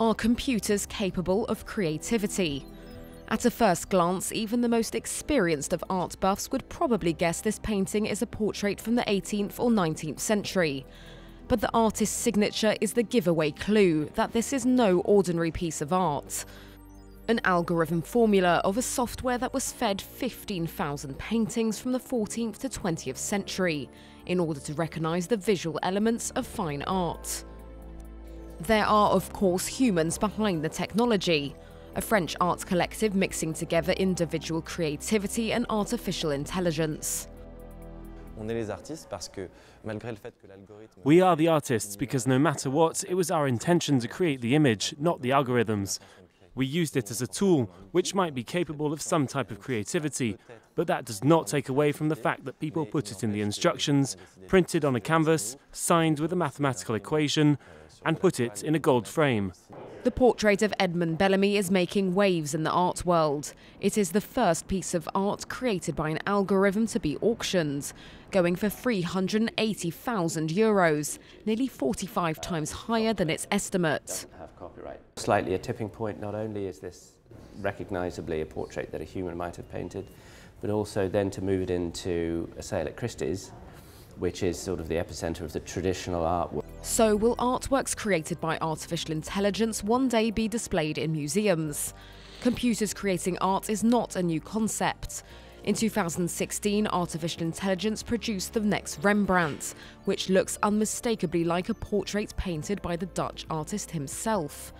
Are computers capable of creativity? At a first glance, even the most experienced of art buffs would probably guess this painting is a portrait from the 18th or 19th century. But the artist's signature is the giveaway clue that this is no ordinary piece of art. An algorithm formula of a software that was fed 15,000 paintings from the 14th to 20th century in order to recognise the visual elements of fine art. There are, of course, humans behind the technology. A French art collective mixing together individual creativity and artificial intelligence. We are the artists because no matter what, it was our intention to create the image, not the algorithms. We used it as a tool, which might be capable of some type of creativity, but that does not take away from the fact that people put it in the instructions, printed on a canvas, signed with a mathematical equation, and put it in a gold frame. The portrait of Edmond Belamy is making waves in the art world. It is the first piece of art created by an algorithm to be auctioned, going for 380,000 euros, nearly 45 times higher than its estimate. Slightly a tipping point, not only is this recognisably a portrait that a human might have painted, but also then to move it into a sale at Christie's, which is sort of the epicenter of the traditional art world. So will artworks created by artificial intelligence one day be displayed in museums? Computers creating art is not a new concept. In 2016, artificial intelligence produced the next Rembrandt, which looks unmistakably like a portrait painted by the Dutch artist himself.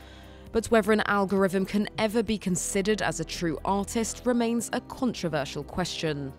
But whether an algorithm can ever be considered as a true artist remains a controversial question.